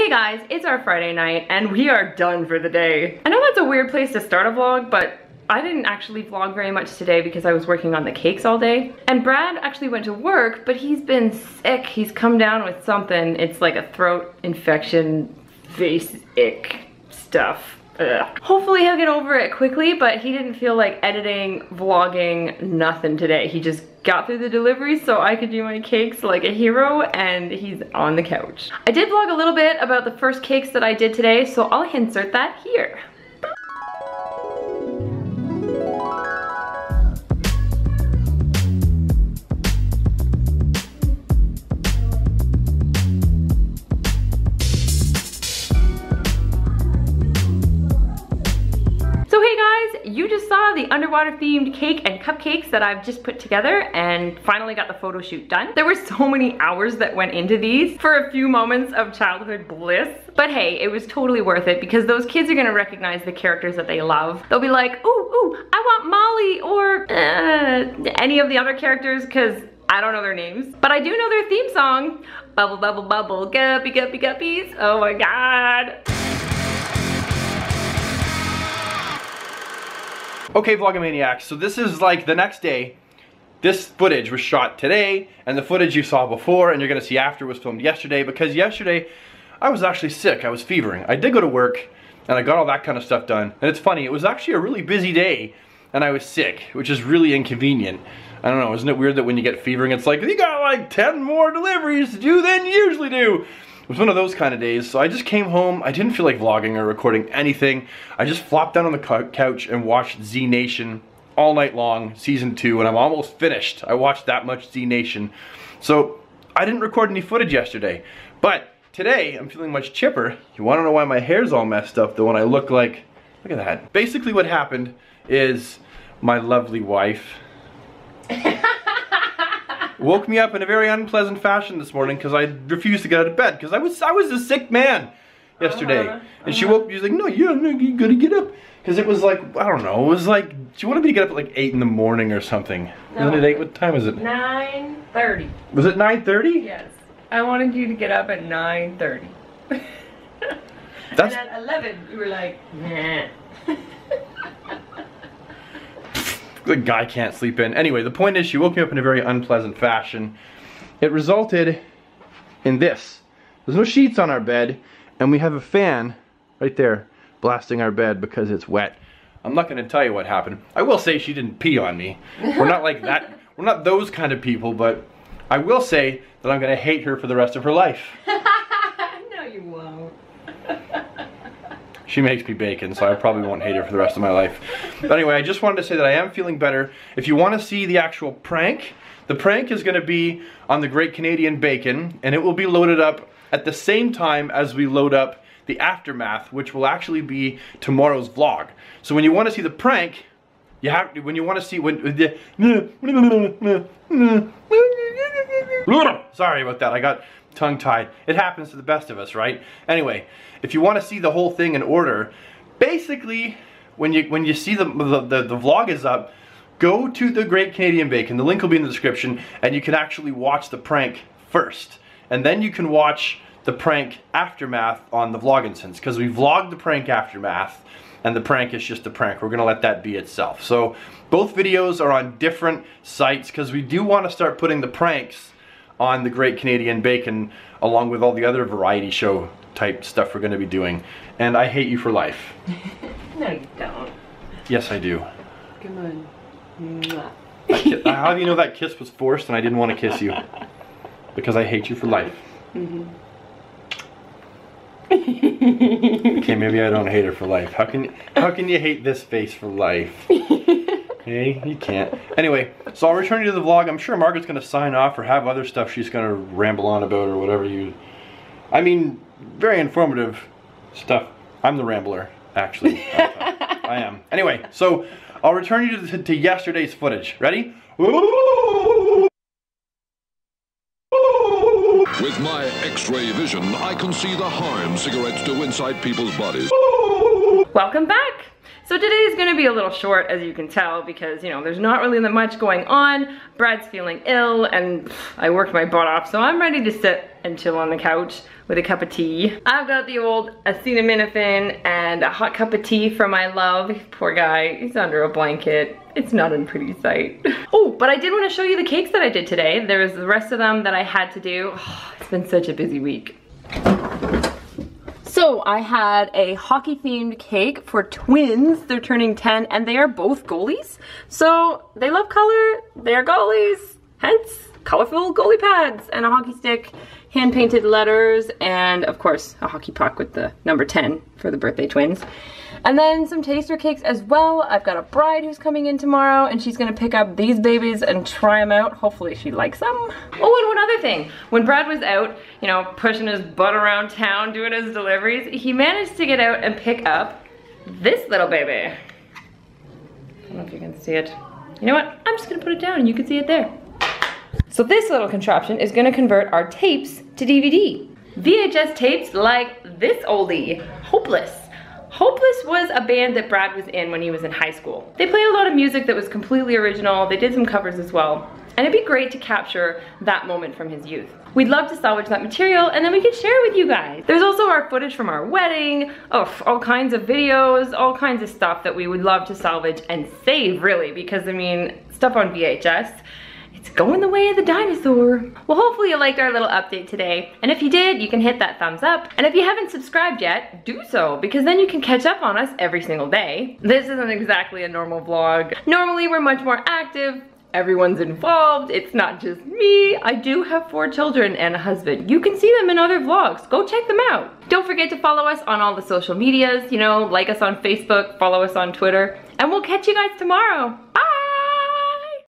hey guys, it's our Friday night and we are done for the day. I know that's a weird place to start a vlog, but I didn't actually vlog very much today because I was working on the cakes all day. And Brad actually went to work, but he's been sick. He's come down with something. It's like a throat infection, face ick stuff. Ugh. Hopefully he'll get over it quickly, but he didn't feel like editing, vlogging, nothing today. He just got through the delivery so I could do my cakes like a hero and he's on the couch. I did vlog a little bit about the first cakes that I did today, so I'll insert that here. Underwater themed cake and cupcakes that I've just put together and finally got the photo shoot done. There were so many hours that went into these for a few moments of childhood bliss. But hey, it was totally worth it because those kids are gonna recognize the characters that they love. They'll be like, ooh, ooh, I want Molly or uh, any of the other characters because I don't know their names, but I do know their theme song. Bubble, bubble, bubble, guppy, guppy, guppies. Oh my God. Okay, Vlogomaniacs, so this is like the next day. This footage was shot today, and the footage you saw before and you're gonna see after was filmed yesterday because yesterday I was actually sick, I was fevering. I did go to work and I got all that kind of stuff done. And it's funny, it was actually a really busy day and I was sick, which is really inconvenient. I don't know, isn't it weird that when you get fevering, it's like, you got like 10 more deliveries to do than you usually do was one of those kind of days. So I just came home. I didn't feel like vlogging or recording anything. I just flopped down on the couch and watched Z Nation all night long, season two, and I'm almost finished. I watched that much Z Nation. So I didn't record any footage yesterday. But today, I'm feeling much chipper. You wanna know why my hair's all messed up though when I look like, look at that. Basically what happened is my lovely wife woke me up in a very unpleasant fashion this morning because I refused to get out of bed because I was I was a sick man yesterday. Uh -huh, and she woke me, she's like, no, you're, you gotta get up. Because it was like, I don't know, it was like, she wanted me to get up at like 8 in the morning or something. No. Isn't it 8? What time is it? 9.30. Was it 9.30? Yes. I wanted you to get up at 9.30. That's... And at 11, you were like, nah. the guy can't sleep in. Anyway, the point is she woke me up in a very unpleasant fashion. It resulted in this. There's no sheets on our bed, and we have a fan right there blasting our bed because it's wet. I'm not going to tell you what happened. I will say she didn't pee on me. We're not like that. We're not those kind of people, but I will say that I'm going to hate her for the rest of her life. no, you won't. She makes me bacon, so I probably won't hate her for the rest of my life. But anyway, I just wanted to say that I am feeling better. If you want to see the actual prank, the prank is going to be on the Great Canadian Bacon, and it will be loaded up at the same time as we load up the aftermath, which will actually be tomorrow's vlog. So when you want to see the prank, you have when you want to see when sorry about that. I got tongue tied. It happens to the best of us, right? Anyway, if you want to see the whole thing in order, basically, when you when you see the, the, the, the vlog is up, go to the Great Canadian Bacon. The link will be in the description, and you can actually watch the prank first. And then you can watch the prank aftermath on the Vloginsons, because we vlogged the prank aftermath, and the prank is just a prank. We're gonna let that be itself. So both videos are on different sites, because we do want to start putting the pranks on the Great Canadian Bacon along with all the other variety show type stuff we're going to be doing. And I hate you for life. no, you don't. Yes, I do. Come on. How do you know that kiss was forced and I didn't want to kiss you? Because I hate you for life. Mm -hmm. okay, maybe I don't hate her for life. How can how can you hate this face for life? Hey, you can't. Anyway, so I'll return you to the vlog. I'm sure Margaret's going to sign off or have other stuff she's going to ramble on about or whatever you... I mean, very informative stuff. I'm the rambler, actually. I am. Anyway, so I'll return you to, to yesterday's footage. Ready? With my x-ray vision, I can see the harm cigarettes do inside people's bodies. Welcome back. So today is gonna be a little short as you can tell because you know there's not really that much going on. Brad's feeling ill and I worked my butt off so I'm ready to sit and chill on the couch with a cup of tea. I've got the old acetaminophen and a hot cup of tea for my love. Poor guy, he's under a blanket. It's not a pretty sight. Oh, but I did want to show you the cakes that I did today. There was the rest of them that I had to do. Oh, it's been such a busy week. So I had a hockey themed cake for twins. They're turning 10 and they are both goalies. So they love color, they're goalies, hence colorful goalie pads and a hockey stick, hand painted letters, and of course a hockey puck with the number 10 for the birthday twins. And then some taster cakes as well. I've got a bride who's coming in tomorrow and she's gonna pick up these babies and try them out. Hopefully she likes them. Oh, and one other thing. When Brad was out, you know, pushing his butt around town doing his deliveries, he managed to get out and pick up this little baby. I don't know if you can see it. You know what? I'm just gonna put it down and you can see it there. So this little contraption is gonna convert our tapes to DVD. VHS tapes like this oldie, Hopeless. Hopeless was a band that Brad was in when he was in high school. They played a lot of music that was completely original. They did some covers as well. And it'd be great to capture that moment from his youth. We'd love to salvage that material and then we could share it with you guys. There's also our footage from our wedding, oh, all kinds of videos, all kinds of stuff that we would love to salvage and save really because I mean, stuff on VHS, it's going the way of the dinosaur. Well, hopefully you liked our little update today. And if you did, you can hit that thumbs up. And if you haven't subscribed yet, do so, because then you can catch up on us every single day. This isn't exactly a normal vlog. Normally, we're much more active, everyone's involved. It's not just me. I do have four children and a husband. You can see them in other vlogs. Go check them out. Don't forget to follow us on all the social medias, you know, like us on Facebook, follow us on Twitter, and we'll catch you guys tomorrow. Bye!